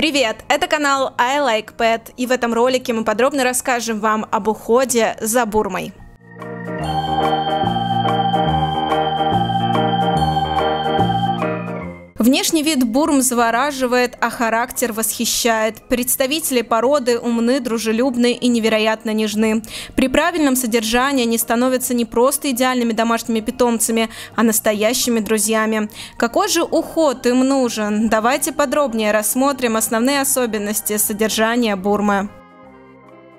Привет! Это канал I Like Pet, и в этом ролике мы подробно расскажем вам об уходе за Бурмой. Внешний вид бурм завораживает, а характер восхищает. Представители породы умны, дружелюбны и невероятно нежны. При правильном содержании они становятся не просто идеальными домашними питомцами, а настоящими друзьями. Какой же уход им нужен? Давайте подробнее рассмотрим основные особенности содержания бурмы.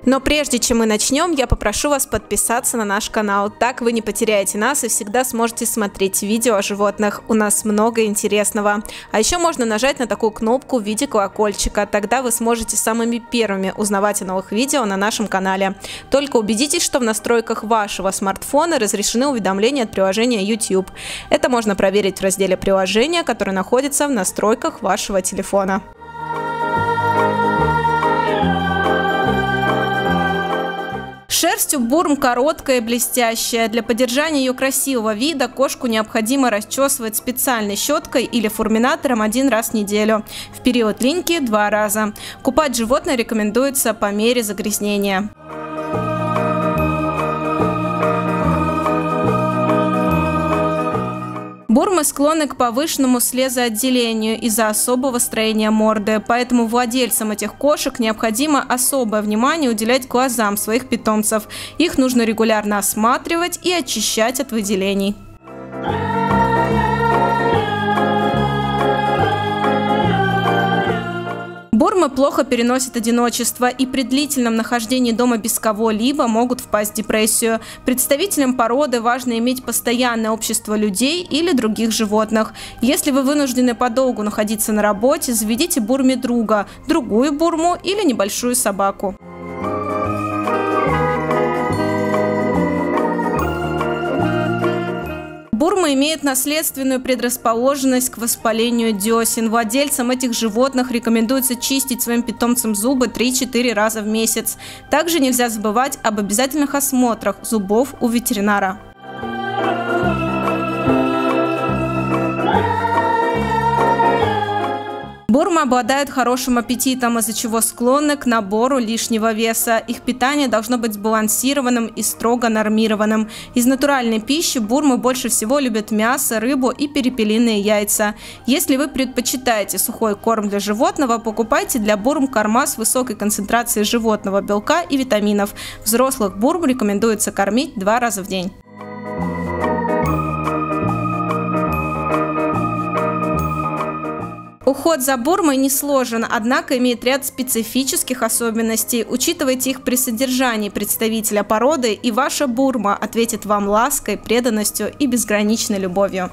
Но прежде чем мы начнем, я попрошу вас подписаться на наш канал. Так вы не потеряете нас и всегда сможете смотреть видео о животных. У нас много интересного. А еще можно нажать на такую кнопку в виде колокольчика. Тогда вы сможете самыми первыми узнавать о новых видео на нашем канале. Только убедитесь, что в настройках вашего смартфона разрешены уведомления от приложения YouTube. Это можно проверить в разделе приложения, которое находится в настройках вашего телефона. Шерсть у бурм короткая и блестящая. Для поддержания ее красивого вида кошку необходимо расчесывать специальной щеткой или фурминатором один раз в неделю. В период линьки – два раза. Купать животное рекомендуется по мере загрязнения. Бурмы склонны к повышенному слезоотделению из-за особого строения морды, поэтому владельцам этих кошек необходимо особое внимание уделять глазам своих питомцев. Их нужно регулярно осматривать и очищать от выделений. Бурмы плохо переносят одиночество и при длительном нахождении дома без кого-либо могут впасть в депрессию. Представителям породы важно иметь постоянное общество людей или других животных. Если вы вынуждены подолгу находиться на работе, заведите бурме друга, другую бурму или небольшую собаку. Имеет наследственную предрасположенность к воспалению десен. Владельцам этих животных рекомендуется чистить своим питомцам зубы 3-4 раза в месяц. Также нельзя забывать об обязательных осмотрах зубов у ветеринара. Бурмы обладают хорошим аппетитом, из-за чего склонны к набору лишнего веса. Их питание должно быть сбалансированным и строго нормированным. Из натуральной пищи бурмы больше всего любят мясо, рыбу и перепелиные яйца. Если вы предпочитаете сухой корм для животного, покупайте для бурм корма с высокой концентрацией животного белка и витаминов. Взрослых бурм рекомендуется кормить два раза в день. Уход за бурмой не сложен, однако имеет ряд специфических особенностей. Учитывайте их при содержании представителя породы, и ваша бурма ответит вам лаской, преданностью и безграничной любовью.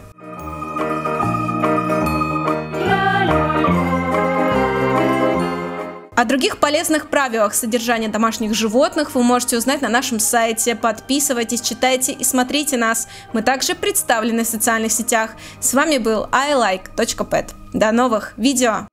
О других полезных правилах содержания домашних животных вы можете узнать на нашем сайте. Подписывайтесь, читайте и смотрите нас. Мы также представлены в социальных сетях. С вами был iLike.pet. До новых видео!